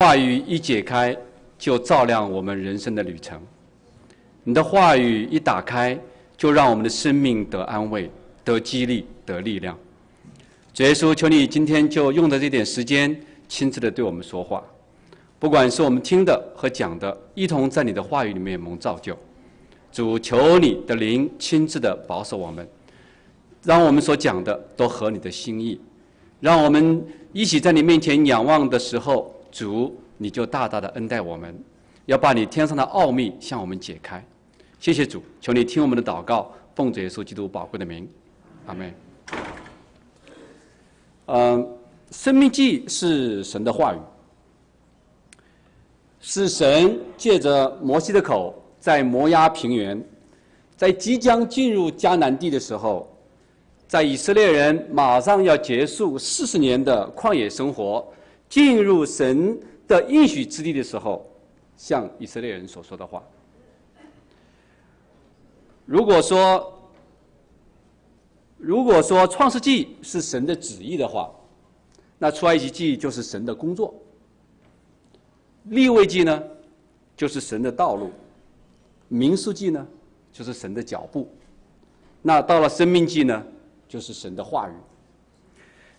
话语一解开，就照亮我们人生的旅程。你的话语一打开，就让我们的生命得安慰、得激励、得力量。主耶稣，求你今天就用的这点时间，亲自的对我们说话。不管是我们听的和讲的，一同在你的话语里面蒙造就。主，求你的灵亲自的保守我们，让我们所讲的都合你的心意。让我们一起在你面前仰望的时候，主你就大大的恩待我们，要把你天上的奥秘向我们解开。谢谢主，求你听我们的祷告，奉主耶稣基督宝贵的名，阿门。嗯，生命记是神的话语，是神借着摩西的口，在摩押平原，在即将进入迦南地的时候。在以色列人马上要结束四十年的旷野生活，进入神的应许之地的时候，像以色列人所说的话。如果说，如果说创世纪是神的旨意的话，那出埃及记就是神的工作，立位记呢，就是神的道路，民数记呢，就是神的脚步，那到了生命记呢？就是神的话语。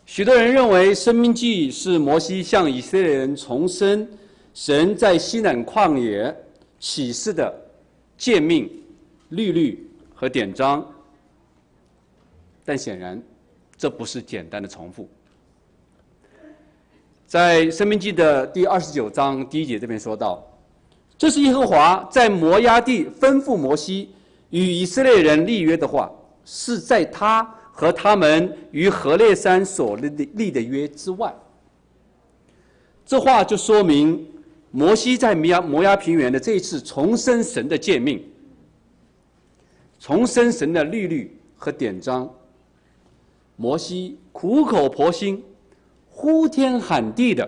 许多人认为《生命记》是摩西向以色列人重申神在西南旷野启示的诫命、律律和典章，但显然这不是简单的重复。在《生命记》的第二十九章第一节这边说到：“这是耶和华在摩押地吩咐摩西与以色列人立约的话，是在他。”和他们于何烈山所立的立的约之外，这话就说明摩西在摩亚摩押平原的这一次重申神的诫命，重申神的律律和典章。摩西苦口婆心、呼天喊地的，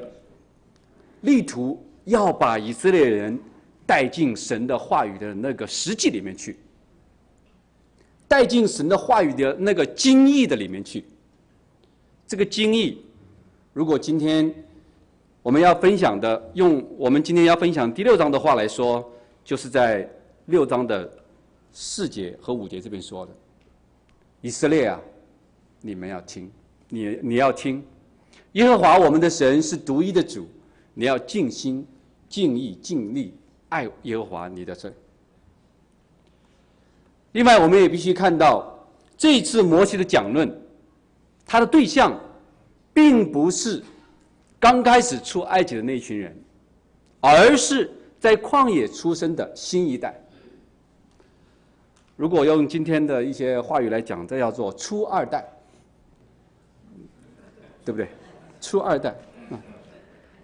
力图要把以色列人带进神的话语的那个实际里面去。带进神的话语的那个精义的里面去。这个精义，如果今天我们要分享的，用我们今天要分享第六章的话来说，就是在六章的四节和五节这边说的：“以色列啊，你们要听，你你要听，耶和华我们的神是独一的主，你要尽心、尽意、尽力爱耶和华你的神。”另外，我们也必须看到，这次摩西的讲论，他的对象，并不是刚开始出埃及的那群人，而是在旷野出生的新一代。如果用今天的一些话语来讲，这叫做“初二代”，对不对？初二代啊，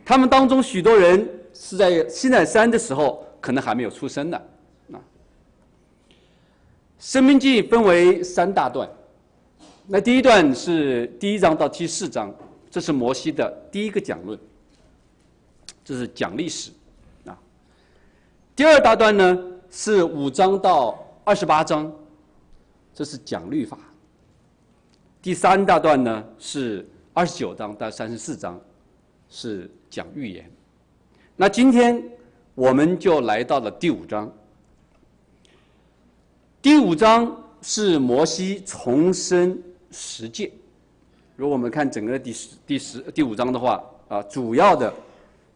他们当中许多人是在西奈山的时候，可能还没有出生的。生命记分为三大段，那第一段是第一章到第四章，这是摩西的第一个讲论，这是讲历史，啊。第二大段呢是五章到二十八章，这是讲律法。第三大段呢是二十九章到三十四章，是讲预言。那今天我们就来到了第五章。第五章是摩西重申十诫。如果我们看整个第十、第十、第五章的话，啊，主要的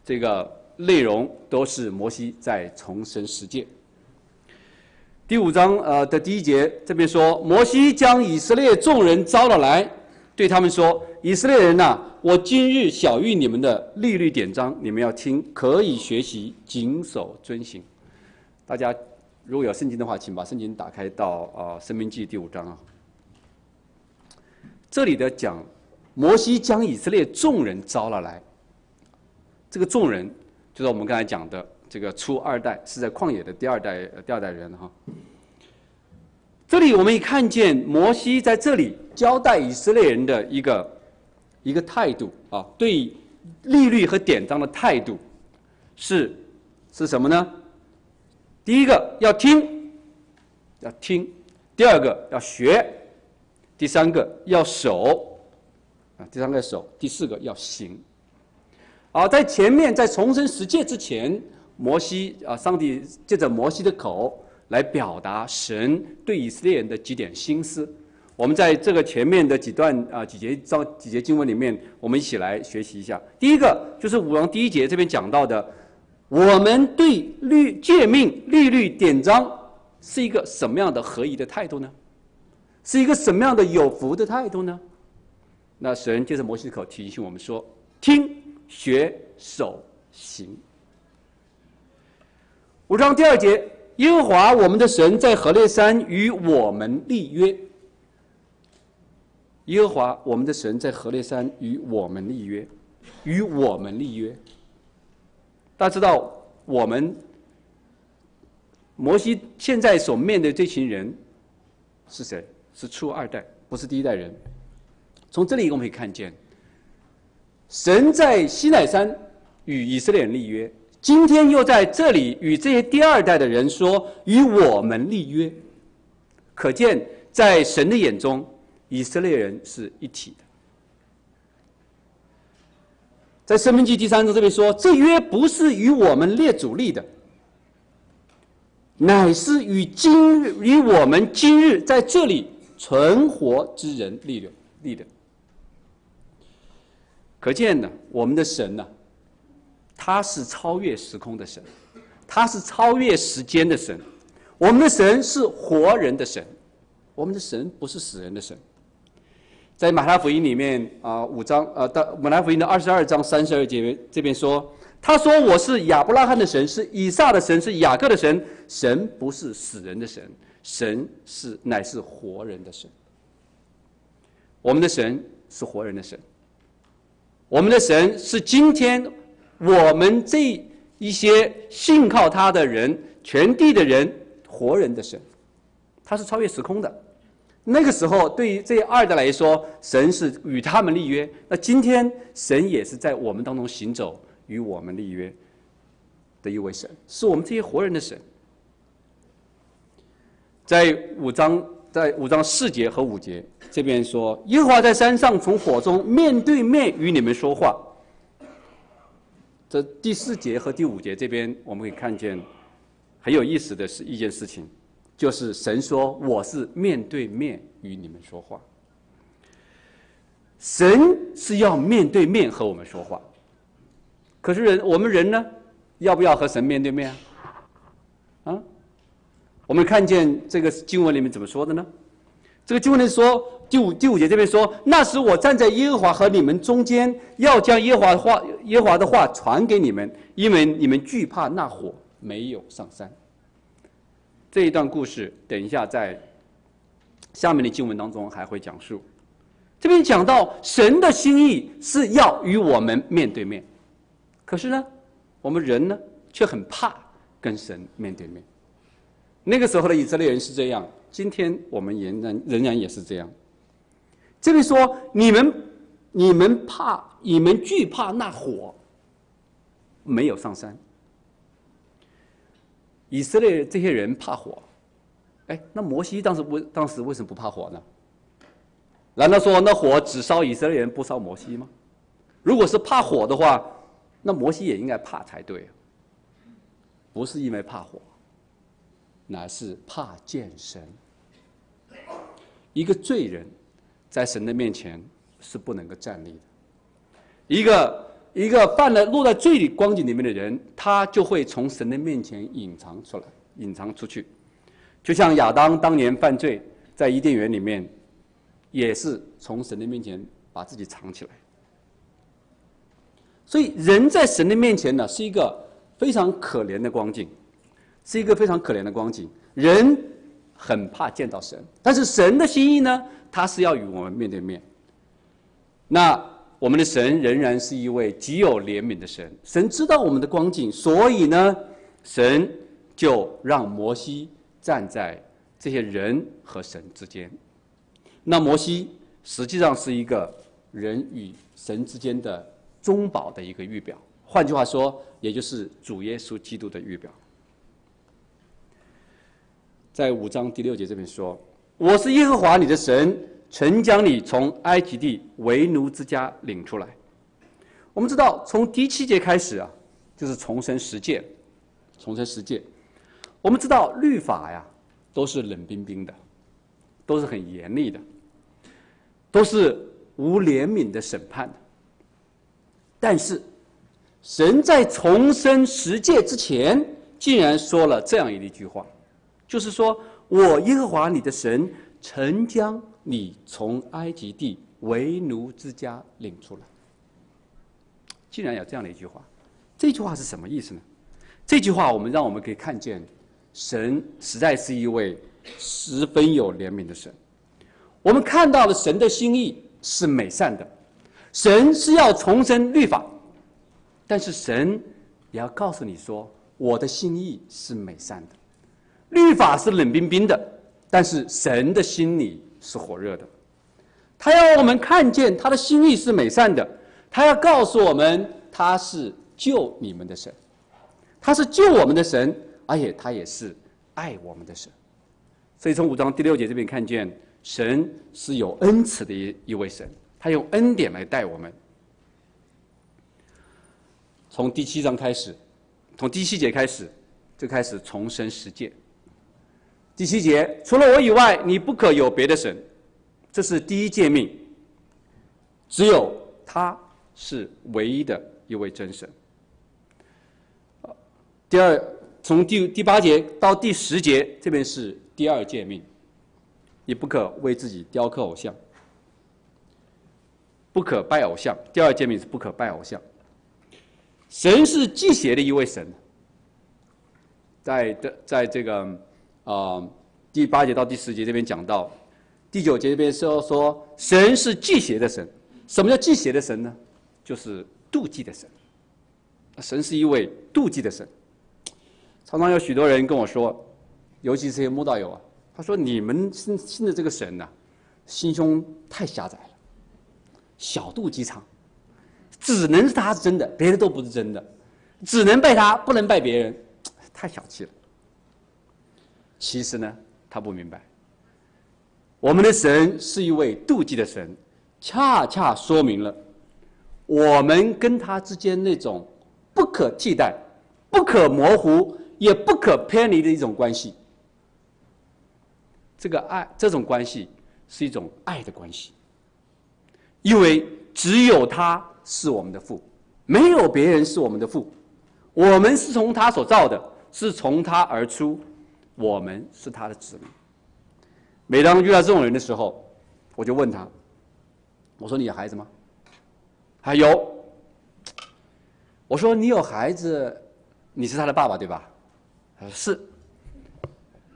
这个内容都是摩西在重申十诫。第五章呃的第一节这边说，摩西将以色列众人招了来，对他们说：“以色列人呐，我今日晓谕你们的律律典章，你们要听，可以学习，谨守遵行。”大家。如果有圣经的话，请把圣经打开到啊《生命记》第五章啊。这里的讲，摩西将以色列众人招了来。这个众人，就是我们刚才讲的这个初二代，是在旷野的第二代第二代人哈。这里我们一看见摩西在这里交代以色列人的一个一个态度啊，对利率和典章的态度是是什么呢？第一个要听，要听；第二个要学；第三个要守，啊，第三个守；第四个要行。啊，在前面在重生十诫之前，摩西啊，上帝借着摩西的口来表达神对以色列人的几点心思。我们在这个前面的几段啊几节章几节经文里面，我们一起来学习一下。第一个就是五章第一节这边讲到的，我们对律诫命、律律典章是一个什么样的合一的态度呢？是一个什么样的有福的态度呢？那神借着摩西口提醒我们说：听、学、守、行。五章第二节，耶和华我们的神在何烈山与我们立约。耶和华我们的神在何烈山与我们立约，与我们立约。大家知道，我们摩西现在所面对这群人是谁？是初二代，不是第一代人。从这里我们可以看见，神在西奈山与以色列人立约，今天又在这里与这些第二代的人说与我们立约。可见，在神的眼中。以色列人是一体的，在《生命记》第三章这边说：“这约不是与我们列祖立的，乃是与今日与我们今日在这里存活之人立的立的。”可见呢，我们的神呢，他是超越时空的神，他是超越时间的神。我们的神是活人的神，我们的神不是死人的神。在马太福音里面啊，五章呃的马太福音的二十二章三十二节这边说，他说我是亚伯拉罕的神，是以撒的神，是雅各的神。神不是死人的神，神是乃是活人的神。我们的神是活人的神，我们的神是今天我们这一些信靠他的人，全地的人活人的神，他是超越时空的。那个时候，对于这二代来说，神是与他们立约。那今天，神也是在我们当中行走，与我们立约的一位神，是我们这些活人的神。在五章，在五章四节和五节这边说，耶和华在山上从火中面对面与你们说话。这第四节和第五节这边，我们可以看见很有意思的是一件事情。就是神说我是面对面与你们说话，神是要面对面和我们说话。可是人我们人呢，要不要和神面对面啊？啊？我们看见这个经文里面怎么说的呢？这个经文里说第五第五节这边说，那时我站在耶和华和你们中间，要将耶和华的话耶和华的话传给你们，因为你们惧怕那火没有上山。这一段故事，等一下在下面的经文当中还会讲述。这边讲到神的心意是要与我们面对面，可是呢，我们人呢却很怕跟神面对面。那个时候的以色列人是这样，今天我们仍然仍然也是这样。这边说你们你们怕你们惧怕那火没有上山。以色列这些人怕火，哎，那摩西当时为当时为什么不怕火呢？难道说那火只烧以色列人不烧摩西吗？如果是怕火的话，那摩西也应该怕才对。不是因为怕火，乃是怕见神。一个罪人，在神的面前是不能够站立的。一个。一个犯了落在罪里光景里面的人，他就会从神的面前隐藏出来，隐藏出去，就像亚当当年犯罪，在伊甸园里面，也是从神的面前把自己藏起来。所以，人在神的面前呢，是一个非常可怜的光景，是一个非常可怜的光景。人很怕见到神，但是神的心意呢，他是要与我们面对面。那。我们的神仍然是一位极有怜悯的神，神知道我们的光景，所以呢，神就让摩西站在这些人和神之间。那摩西实际上是一个人与神之间的中保的一个预表，换句话说，也就是主耶稣基督的预表。在五章第六节这边说：“我是耶和华你的神。”曾将你从埃及地为奴之家领出来，我们知道，从第七节开始啊，就是重生十诫，重生十诫。我们知道律法呀，都是冷冰冰的，都是很严厉的，都是无怜悯的审判的。但是，神在重生十诫之前，竟然说了这样一句话，就是说：“我耶和华你的神曾将你从埃及地为奴之家领出来。”竟然有这样的一句话，这句话是什么意思呢？这句话我们让我们可以看见，神实在是一位十分有怜悯的神。我们看到了神的心意是美善的，神是要重生律法，但是神也要告诉你说，我的心意是美善的。律法是冷冰冰的，但是神的心里是火热的。他要我们看见他的心意是美善的。他要告诉我们，他是救你们的神，他是救我们的神，而且他也是爱我们的神。所以从五章第六节这边看见，神是有恩慈的一一位神，他用恩典来待我们。从第七章开始，从第七节开始，就开始重生实践。第七节，除了我以外，你不可有别的神，这是第一诫命。只有他。是唯一的一位真神。第二，从第第八节到第十节，这边是第二诫命，你不可为自己雕刻偶像，不可拜偶像。第二诫命是不可拜偶像。神是祭邪的一位神，在的在这个啊第八节到第十节这边讲到，第九节这边说说神是祭邪的神。什么叫祭邪的神呢？就是妒忌的神，神是一位妒忌的神。常常有许多人跟我说，尤其是些慕道友啊，他说：“你们信信的这个神呐，心胸太狭窄了，小肚鸡肠，只能是他是真的，别的都不是真的，只能拜他，不能拜别人，太小气了。”其实呢，他不明白，我们的神是一位妒忌的神，恰恰说明了。我们跟他之间那种不可替代、不可模糊、也不可偏离的一种关系，这个爱，这种关系是一种爱的关系，因为只有他是我们的父，没有别人是我们的父，我们是从他所造的，是从他而出，我们是他的子民。每当遇到这种人的时候，我就问他：“我说你有孩子吗？”还有，我说你有孩子，你是他的爸爸对吧？他说是。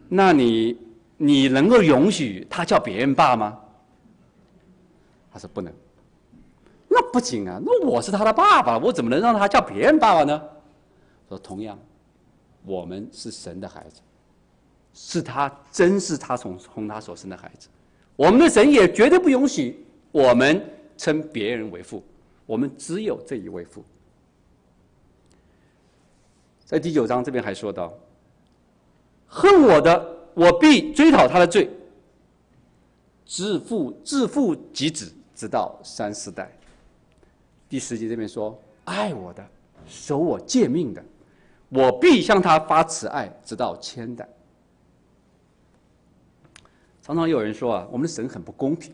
那你你能够允许他叫别人爸吗？他说不能。那不行啊，那我是他的爸爸，我怎么能让他叫别人爸爸呢？说同样，我们是神的孩子，是他真是他从从他所生的孩子，我们的神也绝对不允许我们称别人为父。我们只有这一位父，在第九章这边还说到：“恨我的，我必追讨他的罪，自父自父及子，直到三四代。”第十节这边说：“爱我的，守我诫命的，我必向他发慈爱，直到千代。”常常有人说啊，我们的神很不公平。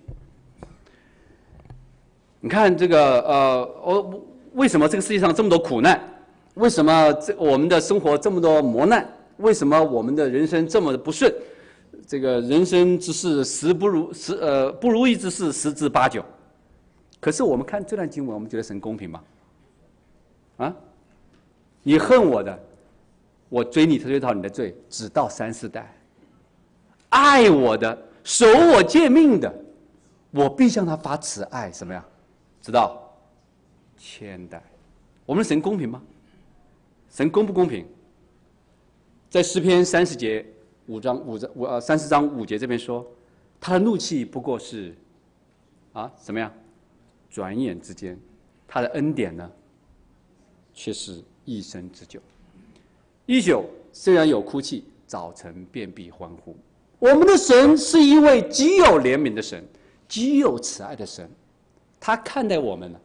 你看这个呃，我为什么这个世界上这么多苦难？为什么这我们的生活这么多磨难？为什么我们的人生这么的不顺？这个人生之事十不如十呃不如意之事十之八九。可是我们看这段经文，我们觉得神公平吗？啊？你恨我的，我追你追讨你的罪，只到三四代；爱我的，守我诫命的，我必向他发慈爱。什么呀？知道，千代，我们的神公平吗？神公不公平？在诗篇三十节五章五章五呃三十章五节这边说，他的怒气不过是，啊怎么样？转眼之间，他的恩典呢，却是一生之久。一宿虽然有哭泣，早晨便必欢呼。我们的神是一位极有怜悯的神，极有慈爱的神。他看待我们呢，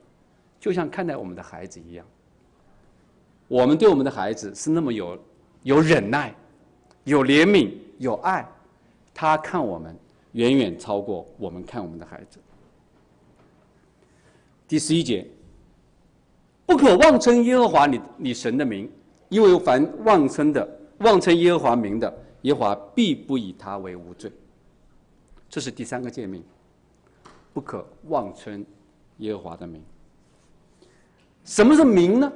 就像看待我们的孩子一样。我们对我们的孩子是那么有有忍耐、有怜悯、有爱，他看我们远远超过我们看我们的孩子。第十一节，不可妄称耶和华你你神的名，因为凡妄称的、妄称耶和华名的，耶和华必不以他为无罪。这是第三个诫命，不可妄称耶和华的名。什么是名呢？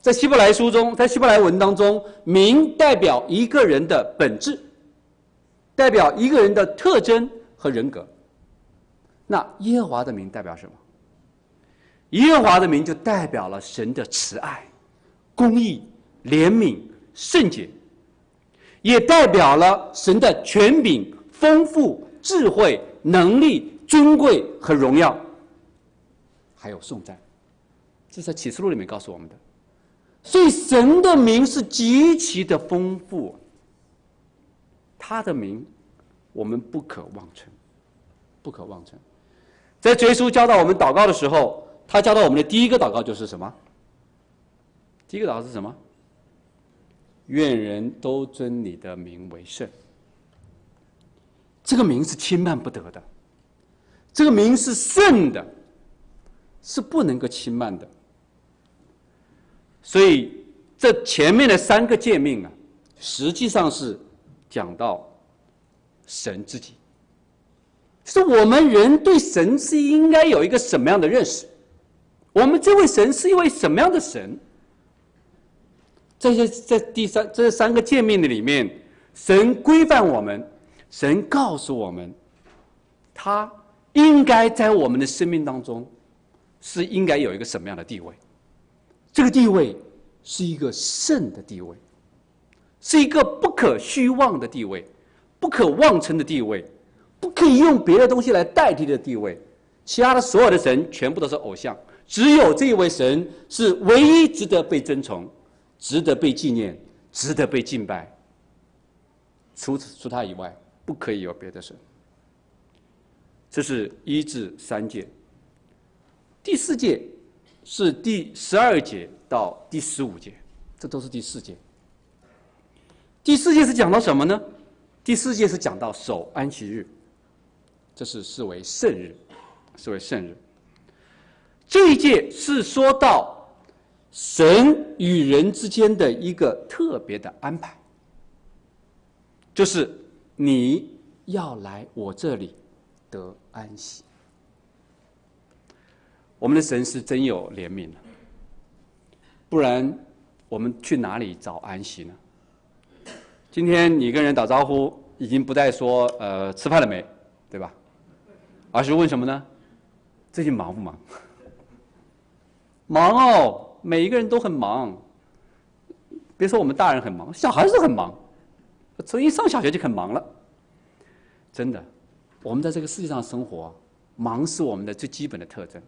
在希伯来书中，在希伯来文当中，名代表一个人的本质，代表一个人的特征和人格。那耶和华的名代表什么？耶和华的名就代表了神的慈爱、公义、怜悯、圣洁，也代表了神的权柄、丰富、智慧、能力、尊贵和荣耀，还有颂赞。这是在启示录里面告诉我们的。所以神的名是极其的丰富，他的名我们不可妄称，不可妄称。在耶稣教导我们祷告的时候。他教导我们的第一个祷告就是什么？第一个祷告是什么？愿人都尊你的名为圣。这个名是轻慢不得的，这个名是圣的，是不能够轻慢的。所以这前面的三个诫命啊，实际上是讲到神自己，是我们人对神是应该有一个什么样的认识。我们这位神是一位什么样的神？这些在第三这三个诫命的里面，神规范我们，神告诉我们，他应该在我们的生命当中是应该有一个什么样的地位？这个地位是一个圣的地位，是一个不可虚妄的地位，不可妄称的地位，不可以用别的东西来代替的地位。其他的所有的神全部都是偶像。只有这一位神是唯一值得被尊崇、值得被纪念、值得被敬拜。除此除他以外，不可以有别的神。这是一至三届。第四届是第十二节到第十五节，这都是第四届。第四届是讲到什么呢？第四届是讲到守安息日，这是视为圣日，视为圣日。这一届是说到神与人之间的一个特别的安排，就是你要来我这里得安息。我们的神是真有怜悯的，不然我们去哪里找安息呢？今天你跟人打招呼，已经不再说呃吃饭了没，对吧？而是问什么呢？最近忙不忙？忙哦，每一个人都很忙。别说我们大人很忙，小孩子很忙，从一上小学就很忙了。真的，我们在这个世界上生活，忙是我们的最基本的特征。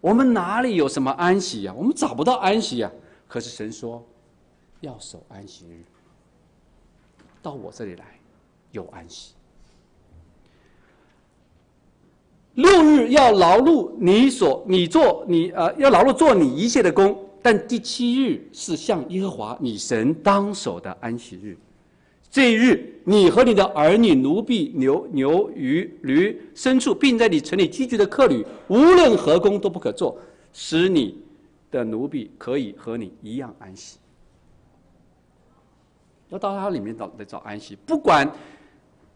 我们哪里有什么安息呀？我们找不到安息呀。可是神说，要守安息日，到我这里来，有安息。六日要劳碌你所你做你呃要劳碌做你一切的工，但第七日是向耶和华你神当守的安息日。这一日，你和你的儿女、奴婢、牛牛、鱼、驴、牲畜，并在你城里居住的客旅，无论何工都不可做，使你的奴婢可以和你一样安息。要到他里面找来找安息，不管。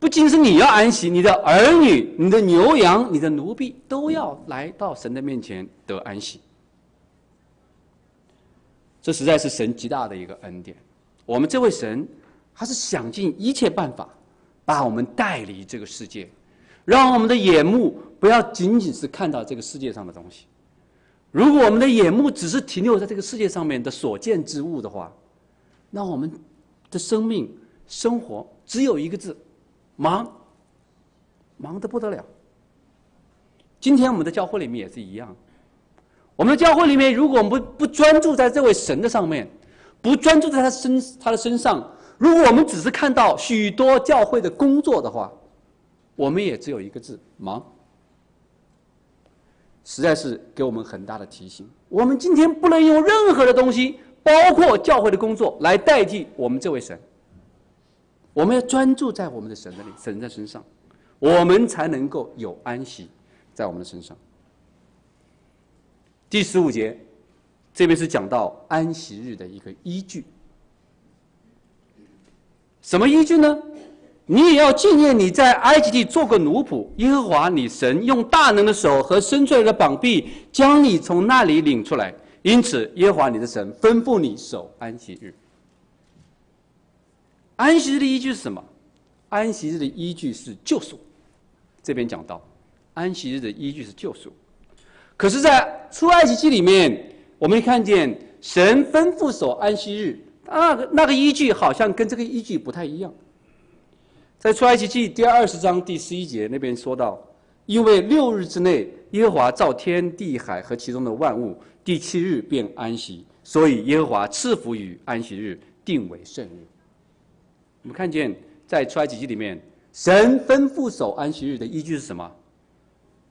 不仅是你要安息，你的儿女、你的牛羊、你的奴婢都要来到神的面前得安息。这实在是神极大的一个恩典。我们这位神，他是想尽一切办法把我们带离这个世界，让我们的眼目不要仅仅是看到这个世界上的东西。如果我们的眼目只是停留在这个世界上面的所见之物的话，那我们的生命、生活只有一个字。忙，忙得不得了。今天我们的教会里面也是一样，我们的教会里面，如果我们不不专注在这位神的上面，不专注在他身他的身上，如果我们只是看到许多教会的工作的话，我们也只有一个字：忙。实在是给我们很大的提醒。我们今天不能用任何的东西，包括教会的工作，来代替我们这位神。我们要专注在我们的神的里，神在身上，我们才能够有安息在我们的身上。第十五节，这边是讲到安息日的一个依据。什么依据呢？你也要纪念你在埃及地做过奴仆，耶和华你神用大能的手和伸出来的膀臂将你从那里领出来。因此，耶和华你的神吩咐你守安息日。安息日的依据是什么？安息日的依据是救赎。这边讲到，安息日的依据是救赎。可是，在出埃及记里面，我们看见神吩咐守安息日，那个那个依据好像跟这个依据不太一样。在出埃及记第二十章第十一节那边说到，因为六日之内耶和华造天地海和其中的万物，第七日便安息，所以耶和华赐福于安息日，定为圣日。我们看见在出埃及记里面，神吩咐守安息日的依据是什么？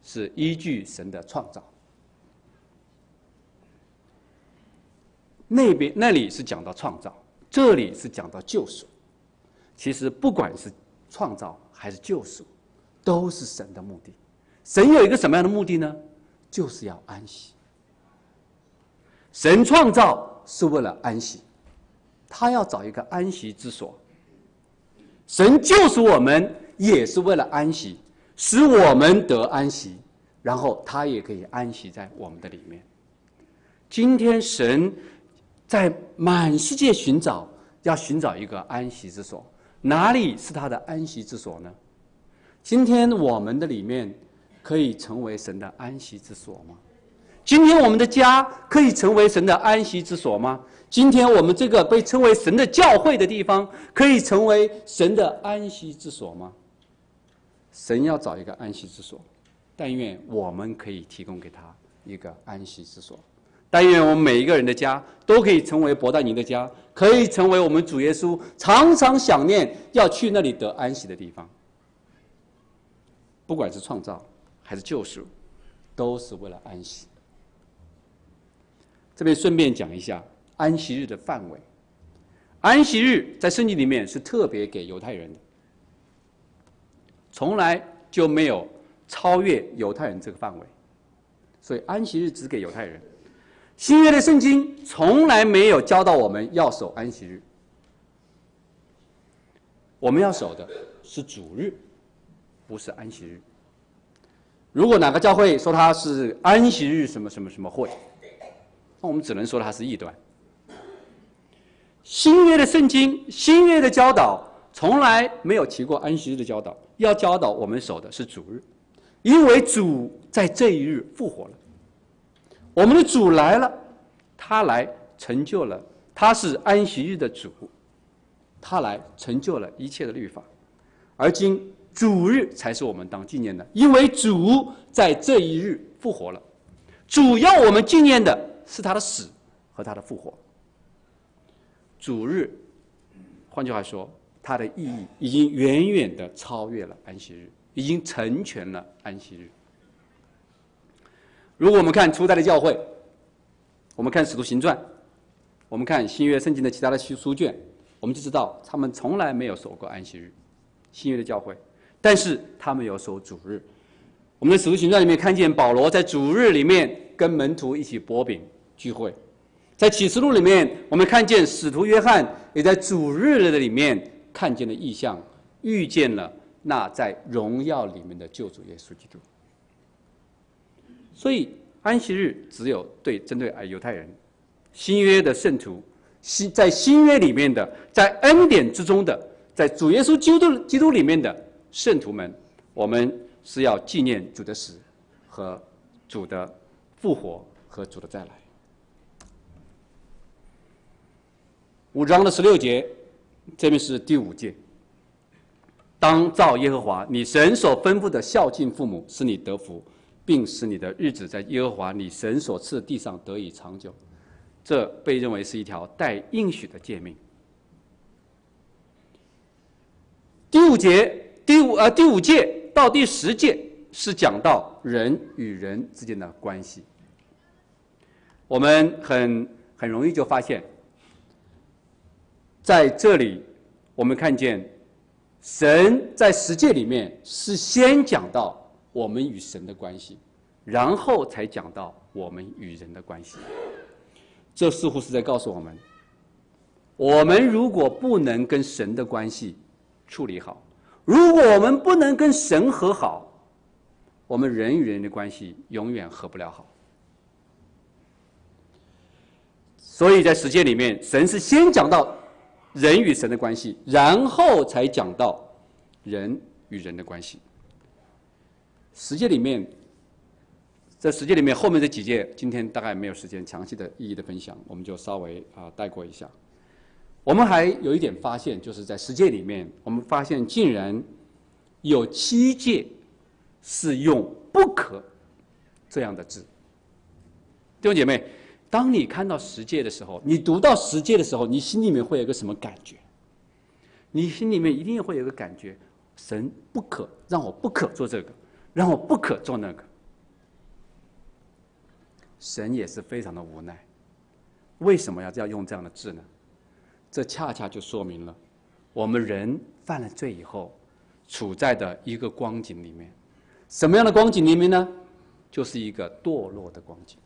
是依据神的创造。那边那里是讲到创造，这里是讲到救赎。其实不管是创造还是救赎，都是神的目的。神有一个什么样的目的呢？就是要安息。神创造是为了安息，他要找一个安息之所。神救赎我们也是为了安息，使我们得安息，然后他也可以安息在我们的里面。今天神在满世界寻找，要寻找一个安息之所。哪里是他的安息之所呢？今天我们的里面可以成为神的安息之所吗？今天我们的家可以成为神的安息之所吗？今天我们这个被称为神的教会的地方可以成为神的安息之所吗？神要找一个安息之所，但愿我们可以提供给他一个安息之所。但愿我们每一个人的家都可以成为博大尼的家，可以成为我们主耶稣常常想念要去那里得安息的地方。不管是创造还是救赎，都是为了安息。这边顺便讲一下安息日的范围。安息日在圣经里面是特别给犹太人的，从来就没有超越犹太人这个范围，所以安息日只给犹太人。新约的圣经从来没有教导我们要守安息日，我们要守的是主日，不是安息日。如果哪个教会说他是安息日什么什么什么会，那我们只能说他是异端。新约的圣经、新约的教导从来没有提过安息日的教导，要教导我们守的是主日，因为主在这一日复活了。我们的主来了，他来成就了，他是安息日的主，他来成就了一切的律法，而今主日才是我们当纪念的，因为主在这一日复活了，主要我们纪念的是他的死和他的复活。主日，换句话说，它的意义已经远远的超越了安息日，已经成全了安息日。如果我们看初代的教会，我们看使徒行传，我们看新约圣经的其他的书书卷，我们就知道他们从来没有守过安息日。新约的教会，但是他们有守主日。我们的使徒行传里面看见保罗在主日里面跟门徒一起薄饼聚会，在启示录里面我们看见使徒约翰也在主日的里面看见了异象，遇见了那在荣耀里面的救主耶稣基督。所以安息日只有对针对啊犹太人，新约的圣徒，新在新约里面的，在恩典之中的，在主耶稣基督基督里面的圣徒们，我们是要纪念主的死和主的复活和主的再来。五章的十六节，这边是第五诫，当照耶和华你神所吩咐的孝敬父母，使你得福。并使你的日子在耶和华你神所赐的地上得以长久，这被认为是一条带应许的诫命。第五节，第五呃第五届到第十届是讲到人与人之间的关系。我们很很容易就发现，在这里我们看见神在十诫里面是先讲到我们与神的关系，然后才讲到我们与人的关系。这似乎是在告诉我们，我们如果不能跟神的关系处理好，如果我们不能跟神和好，我们人与人的关系永远和不了好。所以在实践里面，神是先讲到人与神的关系，然后才讲到人与人的关系。实践里面，在实践里面后面这几节，今天大概没有时间详细的一一的分享，我们就稍微啊带过一下。我们还有一点发现，就是在实践里面，我们发现竟然有七戒是用“不可”这样的字，弟兄姐妹。当你看到十诫的时候，你读到十诫的时候，你心里面会有个什么感觉？你心里面一定会有个感觉：神不可让我不可做这个，让我不可做那个。神也是非常的无奈，为什么要要用这样的字呢？这恰恰就说明了我们人犯了罪以后处在的一个光景里面。什么样的光景里面呢？就是一个堕落的光景。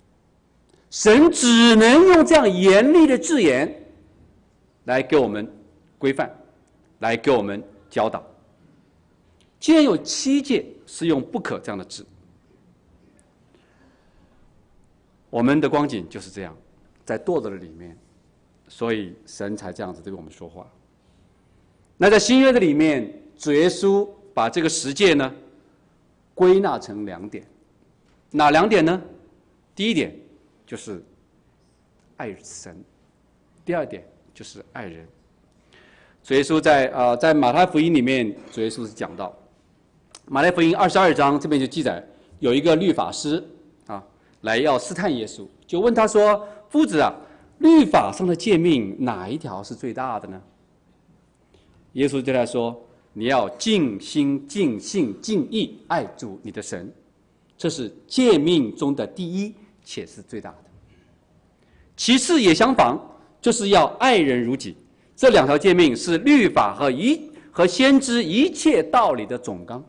神只能用这样严厉的字眼来给我们规范，来给我们教导。既然有七戒是用“不可”这样的字，我们的光景就是这样，在堕落的里面，所以神才这样子对我们说话。那在新约的里面，主耶稣把这个十戒呢归纳成两点，哪两点呢？第一点。就是爱神，第二点就是爱人。主耶稣在啊，在马太福音里面，主耶稣是讲到，马太福音二十二章这边就记载，有一个律法师啊，来要试探耶稣，就问他说：“夫子啊，律法上的诫命哪一条是最大的呢？”耶稣对他说：“你要尽心、尽性、尽意爱主你的神，这是诫命中的第一。”且是最大的。其次也相仿，就是要爱人如己。这两条诫命是律法和一和先知一切道理的总纲。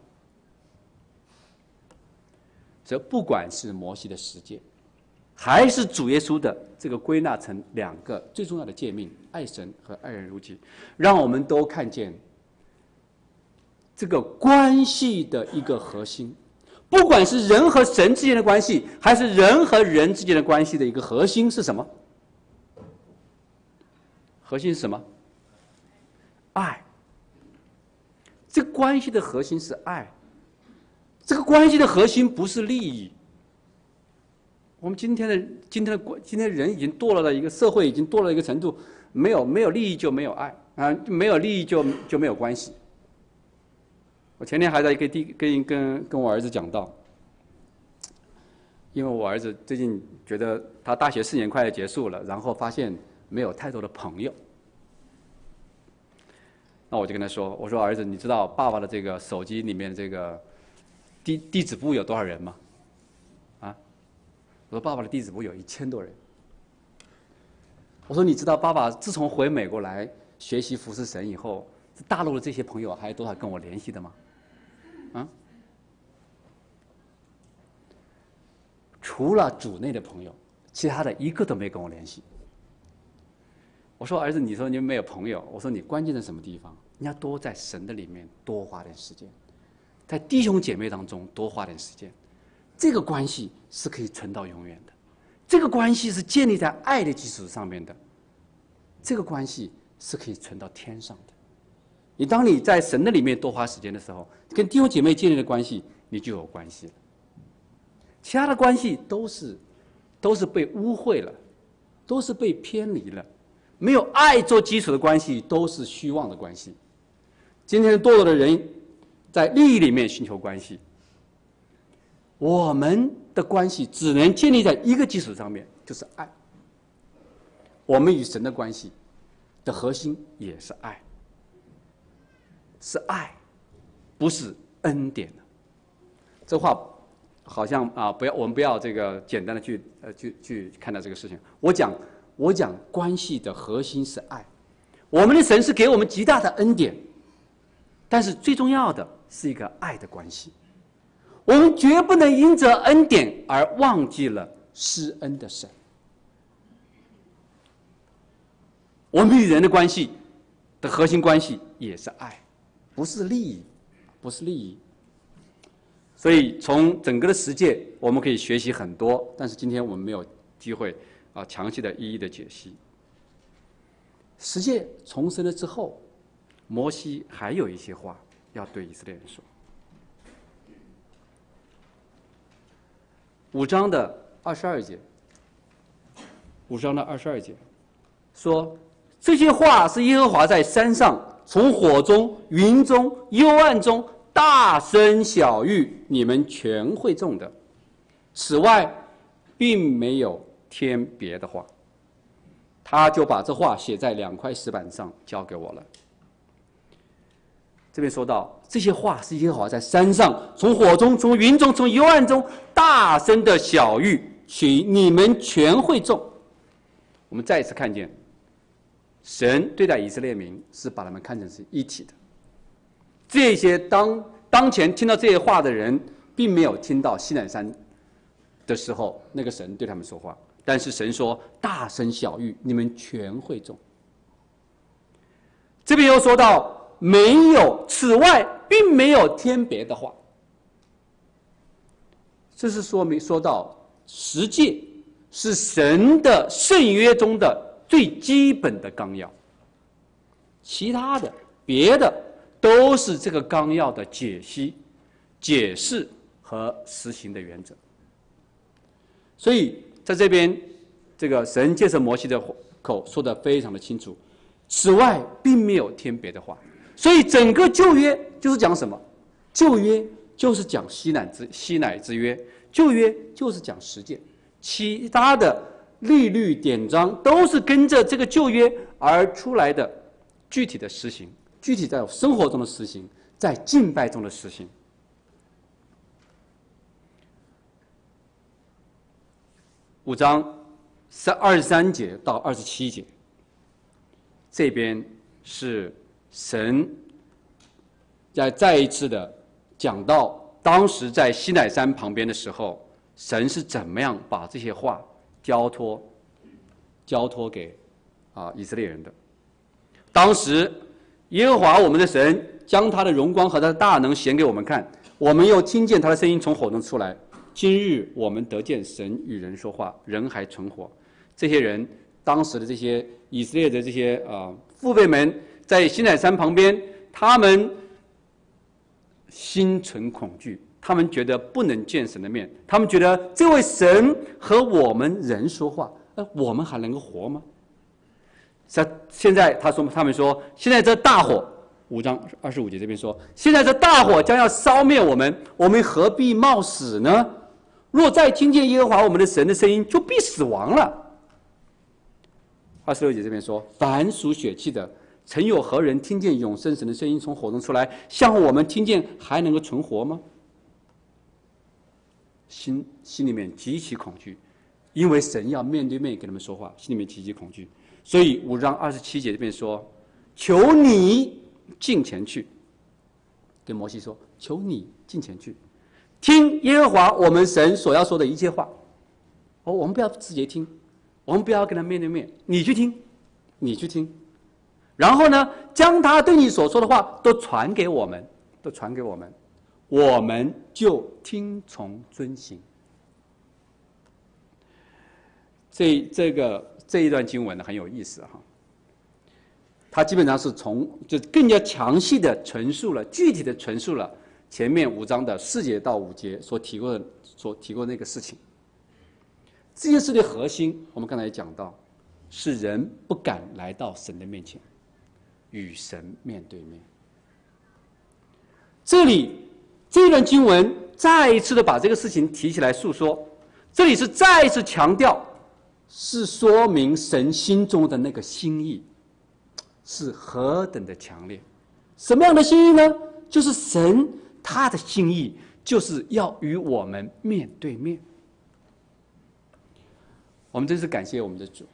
则不管是摩西的十诫，还是主耶稣的这个归纳成两个最重要的诫命：爱神和爱人如己，让我们都看见这个关系的一个核心。不管是人和神之间的关系，还是人和人之间的关系的一个核心是什么？核心是什么？爱。这个关系的核心是爱。这个关系的核心不是利益。我们今天的今天的关，今天人已经堕落到一个社会，已经堕落一个程度，没有没有利益就没有爱啊，没有利益就就没有关系。前天还在跟第跟跟跟我儿子讲到，因为我儿子最近觉得他大学四年快要结束了，然后发现没有太多的朋友，那我就跟他说：“我说儿子，你知道爸爸的这个手机里面这个地地址簿有多少人吗？啊？我说爸爸的地址簿有一千多人。我说你知道爸爸自从回美国来学习服侍神以后，大陆的这些朋友还有多少跟我联系的吗？”啊！除了组内的朋友，其他的一个都没跟我联系。我说儿子，你说你没有朋友，我说你关键在什么地方？你要多在神的里面多花点时间，在弟兄姐妹当中多花点时间，这个关系是可以存到永远的。这个关系是建立在爱的基础上面的，这个关系是可以存到天上的。你当你在神的里面多花时间的时候，跟弟兄姐妹建立的关系，你就有关系了。其他的关系都是，都是被污秽了，都是被偏离了，没有爱做基础的关系都是虚妄的关系。今天堕落的人，在利益里面寻求关系，我们的关系只能建立在一个基础上面，就是爱。我们与神的关系的核心也是爱。是爱，不是恩典这话好像啊，不要我们不要这个简单的去呃去去看待这个事情。我讲我讲关系的核心是爱，我们的神是给我们极大的恩典，但是最重要的是一个爱的关系。我们绝不能因着恩典而忘记了施恩的神。我们与人的关系的核心关系也是爱，不是利益，不是利益。所以从整个的实践，我们可以学习很多，但是今天我们没有机会啊，详细的一一的解析。实践重生了之后，摩西还有一些话要对以色列人说。五章的二十二节，五章的二十二节说。这些话是耶和华在山上，从火中、云中、幽暗中大声小谕你们全会中的。此外，并没有添别的话。他就把这话写在两块石板上，交给我了。这边说到，这些话是耶和华在山上，从火中、从云中、从幽暗中大声的小谕，请你们全会中。我们再一次看见。神对待以色列民是把他们看成是一体的。这些当当前听到这些话的人，并没有听到西南山的时候，那个神对他们说话。但是神说：“大声小玉，你们全会中。”这边又说到，没有此外，并没有添别的话。这是说明说到实际是神的圣约中的。最基本的纲要，其他的别的都是这个纲要的解析、解释和实行的原则。所以在这边，这个神借着摩西的口说的非常的清楚。此外，并没有添别的话。所以整个旧约就是讲什么？旧约就是讲西乃之西乃之约，旧约就是讲实践，其他的。律律典章都是跟着这个旧约而出来的，具体的实行，具体在生活中的实行，在敬拜中的实行。五章三二十三节到二十七节，这边是神在再一次的讲到当时在西乃山旁边的时候，神是怎么样把这些话。交托，交托给啊以色列人的。当时，耶和华我们的神将他的荣光和他的大能显给我们看，我们又听见他的声音从火中出来。今日我们得见神与人说话，人还存活。这些人，当时的这些以色列的这些啊父辈们，在西乃山旁边，他们心存恐惧。他们觉得不能见神的面，他们觉得这位神和我们人说话，呃，我们还能够活吗？在现在，他说他们说，现在这大火，五章二十五节这边说，现在这大火将要烧灭我们，我们何必冒死呢？若再听见耶和华我们的神的声音，就必死亡了。二十六节这边说，凡属血气的，曾有何人听见永生神的声音从火中出来，像我们听见还能够存活吗？心心里面极其恐惧，因为神要面对面跟他们说话，心里面极其恐惧。所以五章二十七节这边说：“求你进前去。”跟摩西说：“求你进前去，听耶和华我们神所要说的一切话。”哦，我们不要直接听，我们不要跟他面对面，你去听，你去听，然后呢，将他对你所说的话都传给我们，都传给我们。我们就听从遵行。这这个这一段经文呢很有意思哈，它基本上是从就更加详细的陈述了具体的陈述了前面五章的四节到五节所提过的所提过那个事情。这件事的核心，我们刚才也讲到，是人不敢来到神的面前，与神面对面。这里。这段经文再一次的把这个事情提起来诉说，这里是再一次强调，是说明神心中的那个心意是何等的强烈。什么样的心意呢？就是神他的心意就是要与我们面对面。我们真是感谢我们的主。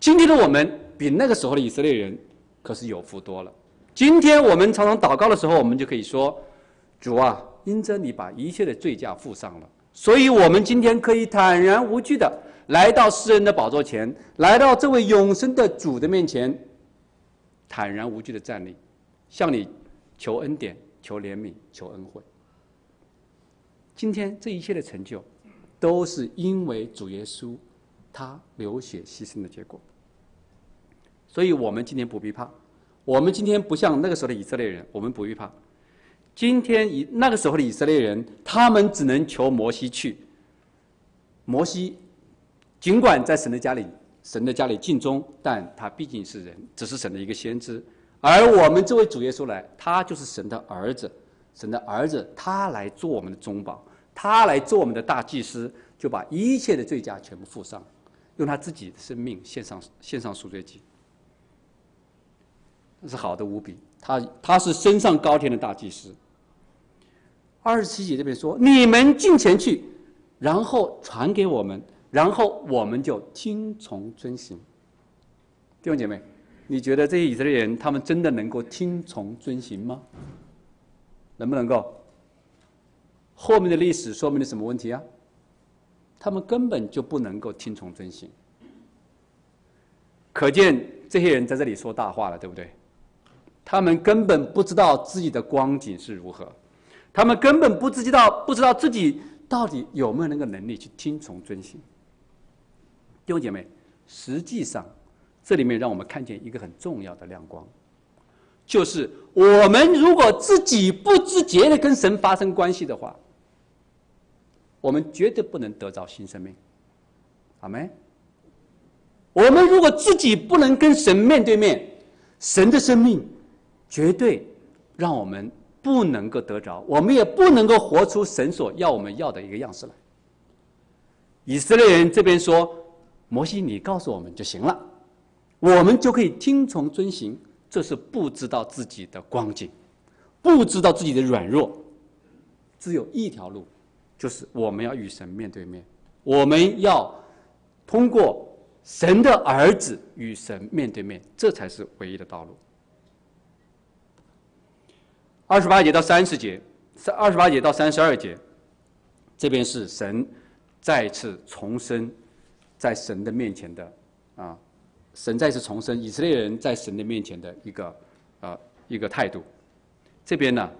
今天的我们比那个时候的以色列人可是有福多了。今天我们常常祷告的时候，我们就可以说：“主啊，因着你把一切的罪价付上了，所以我们今天可以坦然无惧的来到诗人的宝座前，来到这位永生的主的面前，坦然无惧的站立，向你求恩典、求怜悯、求恩惠。今天这一切的成就。”都是因为主耶稣他流血牺牲的结果，所以我们今天不必怕。我们今天不像那个时候的以色列人，我们不必怕。今天以那个时候的以色列人，他们只能求摩西去。摩西尽管在神的家里，神的家里尽忠，但他毕竟是人，只是神的一个先知。而我们这位主耶稣来，他就是神的儿子，神的儿子，他来做我们的中保。他来做我们的大祭司，就把一切的罪加全部付上，用他自己的生命献上献上赎罪祭，是好的无比。他他是升上高天的大祭司。二十七节这边说：“你们进前去，然后传给我们，然后我们就听从遵行。”弟兄姐妹，你觉得这些以色列人他们真的能够听从遵行吗？能不能够？后面的历史说明了什么问题啊？他们根本就不能够听从遵行，可见这些人在这里说大话了，对不对？他们根本不知道自己的光景是如何，他们根本不知道不知道自己到底有没有那个能力去听从遵行。弟兄姐妹，实际上这里面让我们看见一个很重要的亮光，就是我们如果自己不自觉的跟神发生关系的话。我们绝对不能得到新生命，好没？我们如果自己不能跟神面对面，神的生命绝对让我们不能够得着，我们也不能够活出神所要我们要的一个样式来。以色列人这边说：“摩西，你告诉我们就行了，我们就可以听从遵行。”这是不知道自己的光景，不知道自己的软弱，只有一条路。就是我们要与神面对面，我们要通过神的儿子与神面对面，这才是唯一的道路。二十八节到三十节，三二十八节到三十二节，这边是神再次重生在神的面前的啊，神再次重生以色列人在神的面前的一个啊一个态度。这边呢？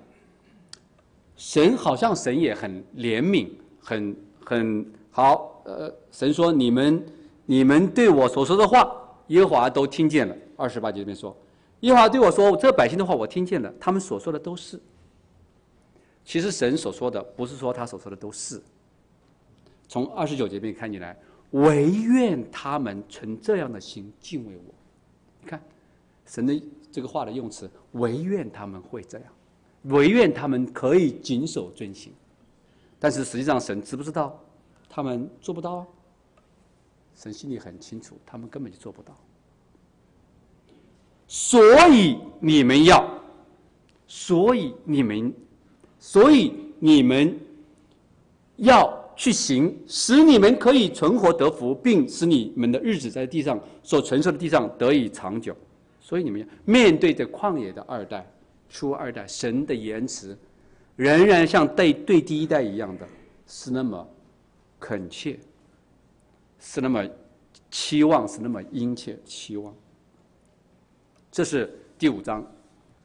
神好像神也很怜悯，很很好。呃，神说：“你们你们对我所说的话，耶和华都听见了。”二十八节这边说：“耶和华对我说，这百姓的话我听见了，他们所说的都是。”其实神所说的不是说他所说的都是。从二十九节这边看起来，唯愿他们存这样的心敬畏我。你看，神的这个话的用词，唯愿他们会这样。唯愿他们可以谨守遵行，但是实际上神知不知道？他们做不到啊。神心里很清楚，他们根本就做不到。所以你们要，所以你们，所以你们要去行，使你们可以存活得福，并使你们的日子在地上所承受的地上得以长久。所以你们要面对着旷野的二代。初二代神的言辞，仍然像对对第一代一样的，是那么恳切，是那么期望，是那么殷切期望。这是第五章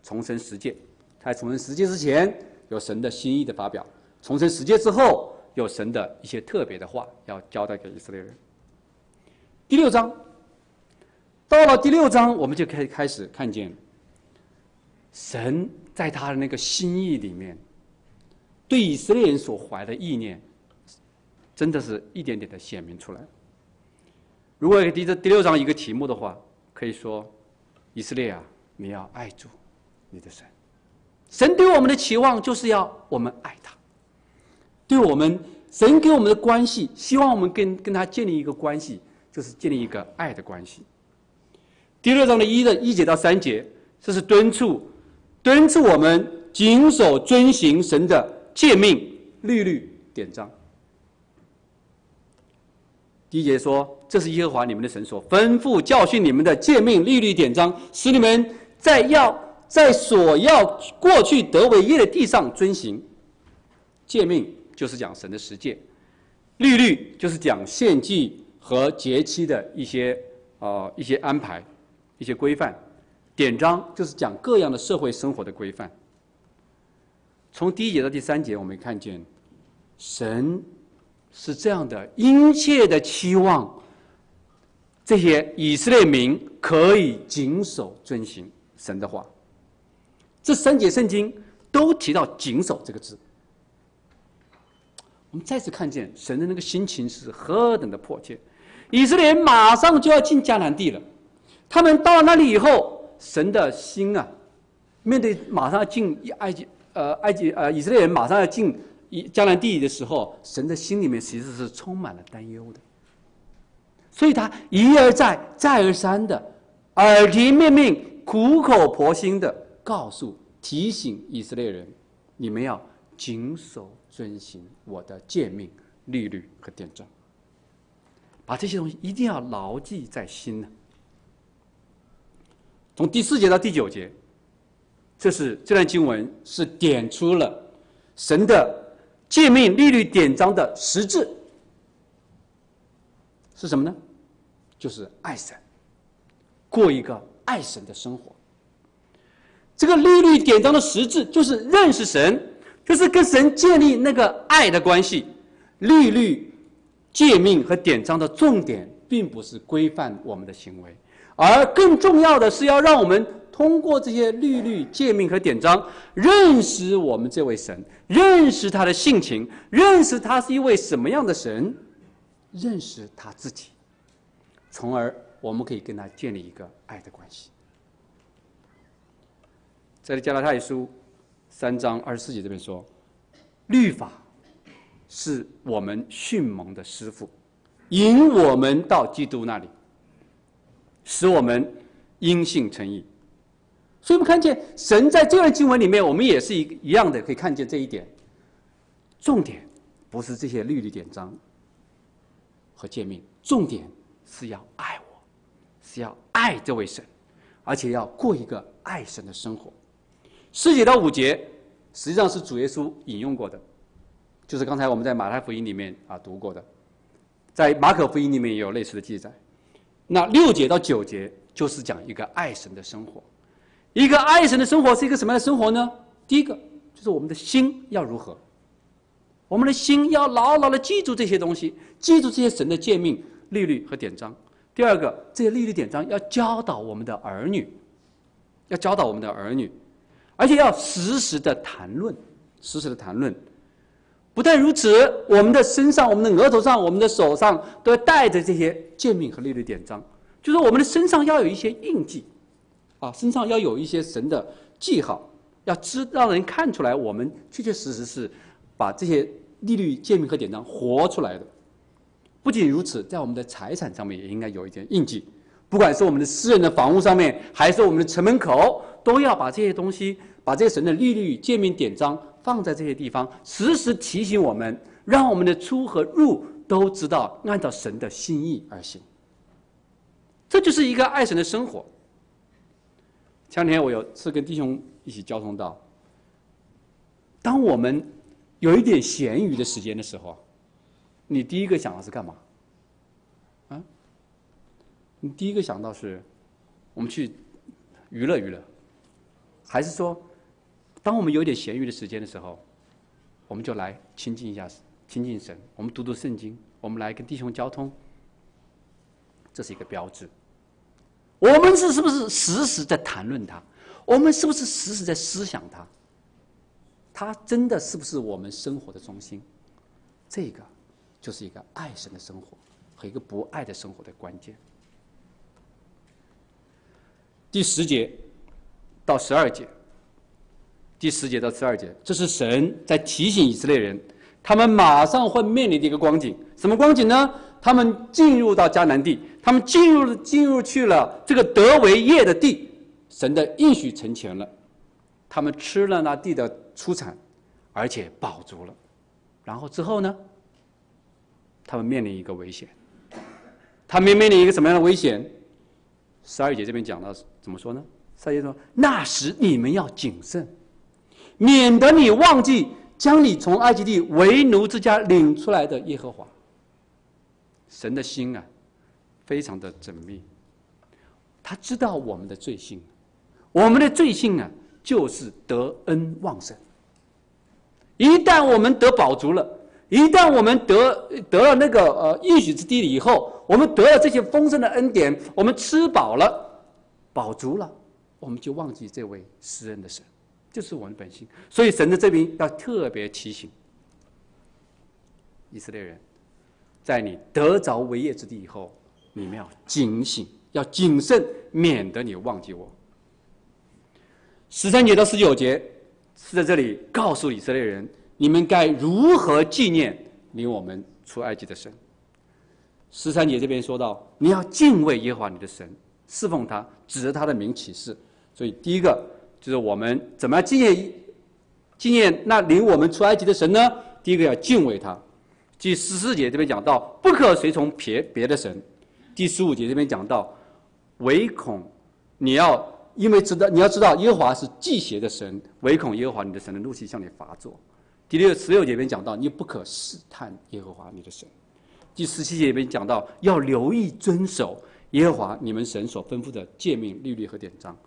重生十诫，在重生十诫之前，有神的心意的发表；重生十诫之后，有神的一些特别的话要交代给以色列人。第六章，到了第六章，我们就可以开始看见。神在他的那个心意里面，对以色列人所怀的意念，真的是一点点的显明出来。如果第这第六章一个题目的话，可以说：以色列啊，你要爱主，你的神。神对我们的期望就是要我们爱他，对我们神给我们的关系，希望我们跟跟他建立一个关系，就是建立一个爱的关系。第六章的一的一节到三节，这是敦促。敦促我们谨守遵行神的诫命、律律、典章。第一节说：“这是耶和华你们的神所吩咐教训你们的诫命、律律、典章，使你们在要在所要过去得为业的地上遵行。诫命就是讲神的十诫，律律就是讲献祭和节期的一些啊一些安排、一些规范，典章就是讲各样的社会生活的规范。从第一节到第三节，我们看见神。”是这样的，殷切的期望这些以色列民可以谨守遵行神的话。这三节圣经都提到“谨守”这个字。我们再次看见神的那个心情是何等的迫切。以色列人马上就要进迦南地了，他们到了那里以后，神的心啊，面对马上要进埃及，呃，埃及，呃，以色列人马上要进。一迦南地的时候，神的心里面其实是充满了担忧的，所以他一而再、再而三的耳提面命、苦口婆心的告诉、提醒以色列人：你们要谨守、遵行我的诫命、律律和典章，把这些东西一定要牢记在心呢。从第四节到第九节，这是这段经文是点出了神的。诫命、律律、典章的实质是什么呢？就是爱神，过一个爱神的生活。这个律律典章的实质就是认识神，就是跟神建立那个爱的关系。律律、诫命和典章的重点，并不是规范我们的行为，而更重要的是要让我们。通过这些律律、诫命和典章，认识我们这位神，认识他的性情，认识他是一位什么样的神，认识他自己，从而我们可以跟他建立一个爱的关系。在加拉太书三章二十四节这边说，律法是我们训蒙的师傅，引我们到基督那里，使我们因信成义。所以我们看见神在这段经文里面，我们也是一一样的可以看见这一点。重点不是这些律律典章和诫命，重点是要爱我，是要爱这位神，而且要过一个爱神的生活。四节到五节实际上是主耶稣引用过的，就是刚才我们在马太福音里面啊读过的，在马可福音里面也有类似的记载。那六节到九节就是讲一个爱神的生活。一个爱神的生活是一个什么样的生活呢？第一个就是我们的心要如何？我们的心要牢牢的记住这些东西，记住这些神的诫命、律律和典章。第二个，这些律律典章要教导我们的儿女，要教导我们的儿女，而且要时时的谈论，时时的谈论。不但如此，我们的身上、我们的额头上、我们的手上都要带着这些诫命和律律典章，就是我们的身上要有一些印记。啊，身上要有一些神的记号，要知让人看出来，我们确确实实是把这些利率诫命和典章活出来的。不仅如此，在我们的财产上面也应该有一点印记，不管是我们的私人的房屋上面，还是我们的城门口，都要把这些东西，把这些神的利率诫命典章放在这些地方，时时提醒我们，让我们的出和入都知道按照神的心意而行。这就是一个爱神的生活。前两天我有次跟弟兄一起交通到，当我们有一点闲余的时间的时候，你第一个想到是干嘛？啊？你第一个想到是，我们去娱乐娱乐，还是说，当我们有点闲余的时间的时候，我们就来亲近一下亲近神，我们读读圣经，我们来跟弟兄交通，这是一个标志。我们是是不是时时在谈论他？我们是不是时时在思想他？他真的是不是我们生活的中心？这个就是一个爱神的生活和一个不爱的生活的关键。第十节到十二节，第十节到十二节，这是神在提醒以色列人，他们马上会面临的一个光景。什么光景呢？他们进入到迦南地。他们进入了，进入去了这个德维业的地，神的应许成全了。他们吃了那地的出产，而且饱足了。然后之后呢？他们面临一个危险。他们面临一个什么样的危险？十二节这边讲到怎么说呢？十二姐说：“那时你们要谨慎，免得你忘记将你从埃及地为奴之家领出来的耶和华。”神的心啊，非常的缜密。他知道我们的罪性，我们的罪性啊，就是得恩忘神。一旦我们得饱足了。一旦我们得得了那个呃应许之地了以后，我们得了这些丰盛的恩典，我们吃饱了，饱足了，我们就忘记这位施恩的神，就是我们本性。所以神的这边要特别提醒以色列人，在你得着为业之地以后，你们要警醒，要谨慎，免得你忘记我。十三节到十九节是在这里告诉以色列人。你们该如何纪念领我们出埃及的神？十三节这边说到，你要敬畏耶和华你的神，侍奉他，指着他的名起誓。所以第一个就是我们怎么样纪念纪念那领我们出埃及的神呢？第一个要敬畏他。第十四节这边讲到，不可随从别别的神。第十五节这边讲到，唯恐你要因为知道你要知道耶和华是忌邪的神，唯恐耶和华你的神的怒气向你发作。第六十六节里面讲到，你不可试探耶和华你的神。第十七节里面讲到，要留意遵守耶和华你们神所吩咐的诫命、律例和典章。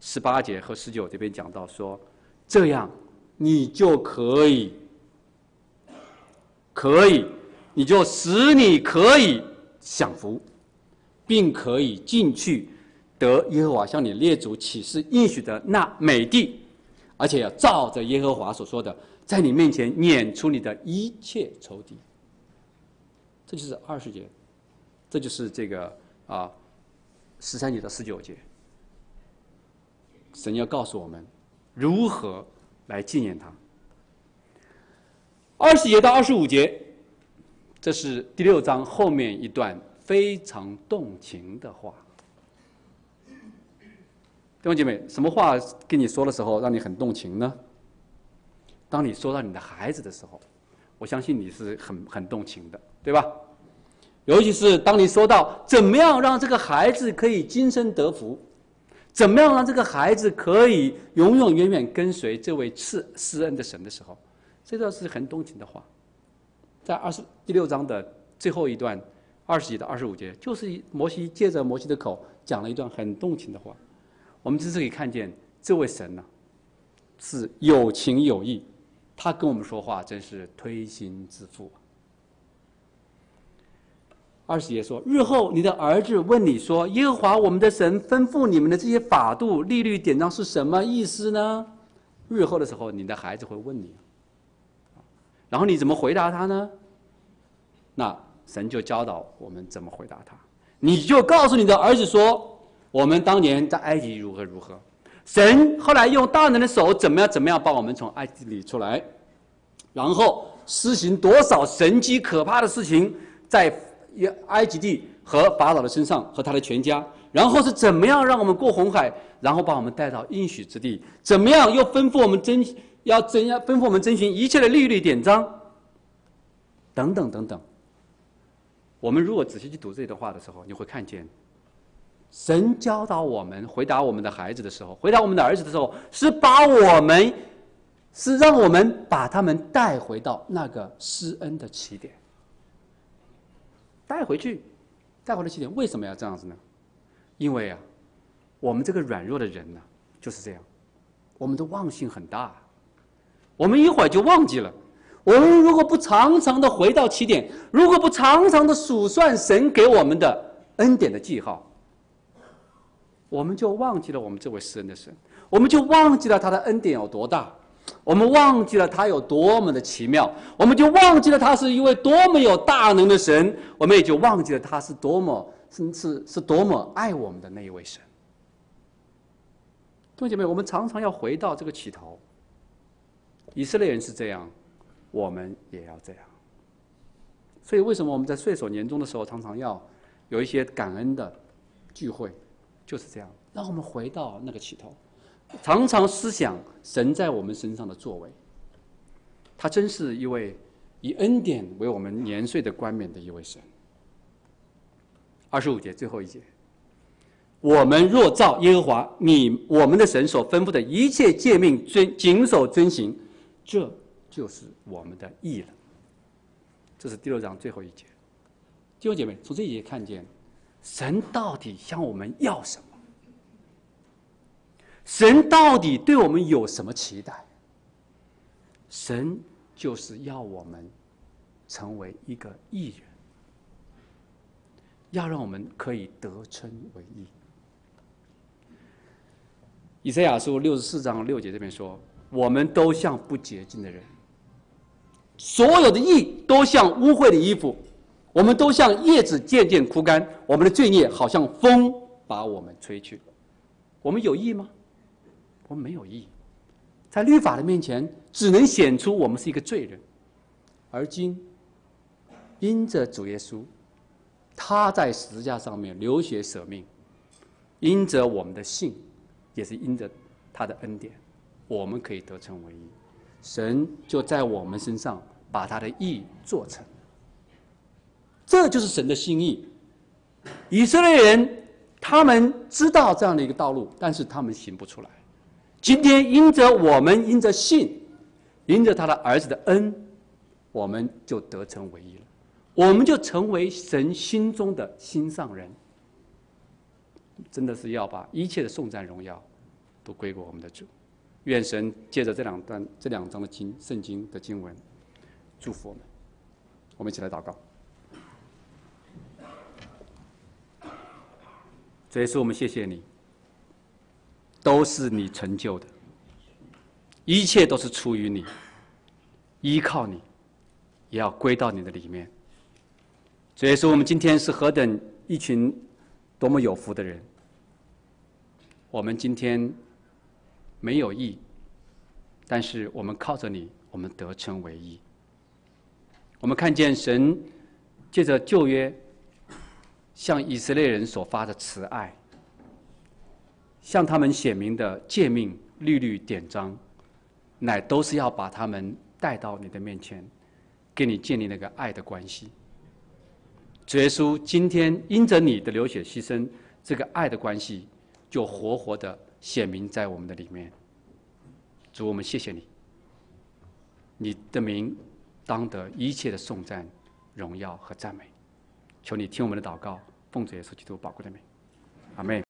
十八节和十九这边讲到说，这样你就可以，可以，你就使你可以享福，并可以进去得耶和华向你列祖起誓应许的那美地，而且要照着耶和华所说的。在你面前撵出你的一切仇敌，这就是二十节，这就是这个啊十三节到十九节，神要告诉我们如何来纪念他。二十节到二十五节，这是第六章后面一段非常动情的话。弟兄姐妹，什么话跟你说的时候让你很动情呢？当你说到你的孩子的时候，我相信你是很很动情的，对吧？尤其是当你说到怎么样让这个孩子可以今生得福，怎么样让这个孩子可以永永远远跟随这位赐施恩的神的时候，这段是很动情的话。在二十第六章的最后一段，二十节到二十五节，就是摩西借着摩西的口讲了一段很动情的话。我们这次可以看见这位神呢，是有情有义。他跟我们说话真是推心置腹。二十节说：“日后你的儿子问你说，耶和华我们的神吩咐你们的这些法度、利率、典章是什么意思呢？”日后的时候，你的孩子会问你，然后你怎么回答他呢？那神就教导我们怎么回答他。你就告诉你的儿子说：“我们当年在埃及如何如何。”神后来用大能的手怎么样怎么样把我们从埃及里出来，然后施行多少神迹可怕的事情在埃及地和法老的身上和他的全家，然后是怎么样让我们过红海，然后把我们带到应许之地，怎么样又吩咐我们遵要怎样吩咐我们遵循一切的律律典章，等等等等。我们如果仔细去读这段话的时候，你会看见。神教导我们回答我们的孩子的时候，回答我们的儿子的时候，是把我们，是让我们把他们带回到那个施恩的起点，带回去，带回的起点为什么要这样子呢？因为啊，我们这个软弱的人呢，就是这样，我们的忘性很大，我们一会儿就忘记了。我们如果不常常的回到起点，如果不常常的数算神给我们的恩典的记号。我们就忘记了我们这位施恩的神，我们就忘记了他的恩典有多大，我们忘记了他有多么的奇妙，我们就忘记了他是一位多么有大能的神，我们也就忘记了他是多么是是是多么爱我们的那一位神。弟兄姐妹，我们常常要回到这个起头。以色列人是这样，我们也要这样。所以，为什么我们在岁首年终的时候，常常要有一些感恩的聚会？就是这样，让我们回到那个起头，常常思想神在我们身上的作为。他真是一位以恩典为我们年岁的冠冕的一位神。二十五节最后一节，我们若照耶和华你我们的神所吩咐的一切诫命遵谨守遵行，这就是我们的义了。这是第六章最后一节。弟兄姐妹，从这一节看见，神到底向我们要什么？神到底对我们有什么期待？神就是要我们成为一个艺人，要让我们可以得称为义。以赛亚书六十四章六节这边说：“我们都像不洁净的人，所有的义都像污秽的衣服，我们都像叶子渐渐枯干，我们的罪孽好像风把我们吹去。我们有义吗？我们没有义。”在律法的面前，只能显出我们是一个罪人。而今，因着主耶稣，他在十字架上面流血舍命，因着我们的信，也是因着他的恩典，我们可以得成为义。神就在我们身上把他的义做成。这就是神的心意。以色列人他们知道这样的一个道路，但是他们行不出来。今天因着我们因着信，因着他的儿子的恩，我们就得成为一了，我们就成为神心中的心上人。真的是要把一切的颂赞荣耀，都归给我们的主。愿神借着这两段这两章的经圣经的经文，祝福我们。我们一起来祷告。主耶稣，我们谢谢你。都是你成就的，一切都是出于你，依靠你，也要归到你的里面。所以说，我们今天是何等一群多么有福的人。我们今天没有义，但是我们靠着你，我们得称为义。我们看见神借着旧约向以色列人所发的慈爱。向他们显明的诫命、律律典章，乃都是要把他们带到你的面前，跟你建立那个爱的关系。主耶稣，今天因着你的流血牺牲，这个爱的关系就活活的显明在我们的里面。主，我们谢谢你，你的名当得一切的颂赞、荣耀和赞美。求你听我们的祷告，奉主耶稣基督宝贵的名，阿门。